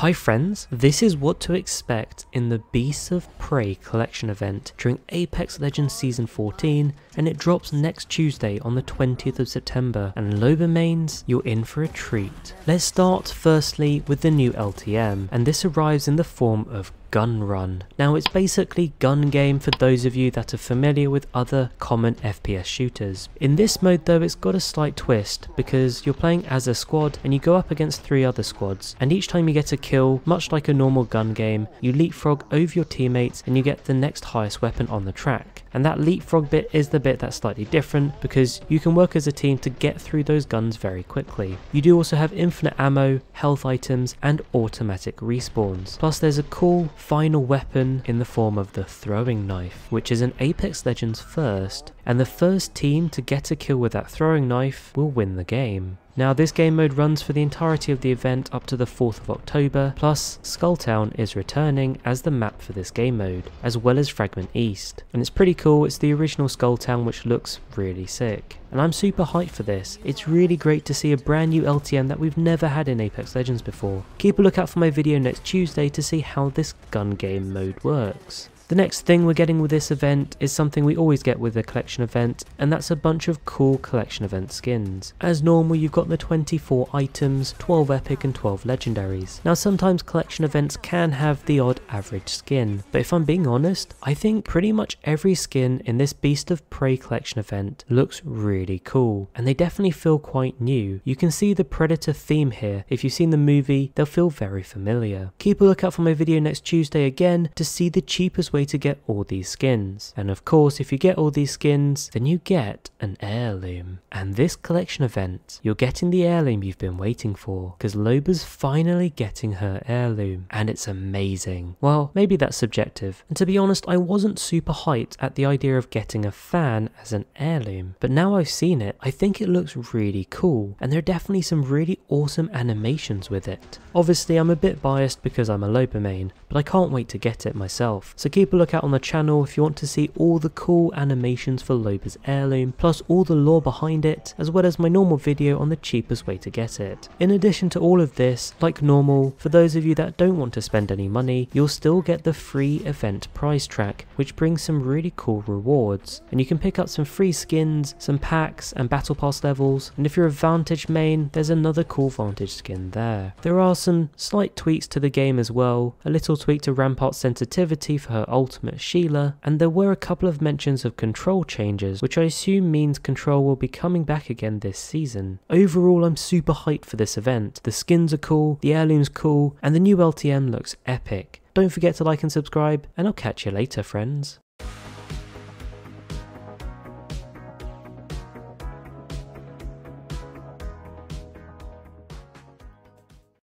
Hi friends, this is what to expect in the Beasts of Prey collection event during Apex Legends Season 14 and it drops next Tuesday on the 20th of September and Loba mains, you're in for a treat. Let's start firstly with the new LTM and this arrives in the form of Gun Run. Now it's basically gun game for those of you that are familiar with other common FPS shooters. In this mode though it's got a slight twist because you're playing as a squad and you go up against three other squads and each time you get a kill, much like a normal gun game, you leapfrog over your teammates and you get the next highest weapon on the track. And that leapfrog bit is the bit that's slightly different because you can work as a team to get through those guns very quickly. You do also have infinite ammo, health items and automatic respawns. Plus there's a cool final weapon in the form of the throwing knife, which is an Apex Legends first, and the first team to get a kill with that throwing knife will win the game. Now this game mode runs for the entirety of the event up to the 4th of October, plus Skulltown is returning as the map for this game mode, as well as Fragment East. And it's pretty cool, it's the original Skulltown which looks really sick. And I'm super hyped for this, it's really great to see a brand new LTM that we've never had in Apex Legends before. Keep a lookout for my video next Tuesday to see how this gun game mode works. The next thing we're getting with this event is something we always get with a collection event, and that's a bunch of cool collection event skins. As normal, you've got the 24 items, 12 epic and 12 legendaries. Now sometimes collection events can have the odd average skin, but if I'm being honest, I think pretty much every skin in this Beast of Prey collection event looks really cool, and they definitely feel quite new. You can see the Predator theme here, if you've seen the movie, they'll feel very familiar. Keep a lookout for my video next Tuesday again to see the cheapest way to get all these skins. And of course, if you get all these skins, then you get an heirloom. And this collection event, you're getting the heirloom you've been waiting for, because Loba's finally getting her heirloom, and it's amazing. Well, maybe that's subjective, and to be honest, I wasn't super hyped at the idea of getting a fan as an heirloom, but now I've seen it, I think it looks really cool, and there are definitely some really awesome animations with it. Obviously, I'm a bit biased because I'm a Loba main, but I can't wait to get it myself, so keep a lookout on the channel if you want to see all the cool animations for Loba's heirloom, plus all the lore behind it, as well as my normal video on the cheapest way to get it. In addition to all of this, like normal, for those of you that don't want to spend any money, you'll still get the free event prize track, which brings some really cool rewards, and you can pick up some free skins, some packs, and battle pass levels, and if you're a Vantage main, there's another cool Vantage skin there. There are some slight tweaks to the game as well, a little tweak to Rampart's sensitivity for her ultimate Sheila, and there were a couple of mentions of control changes, which I assume means control will be coming back again this season. Overall, I'm super hyped for this event. The skins are cool, the heirloom's cool, and the new LTM looks epic. Don't forget to like and subscribe, and I'll catch you later, friends.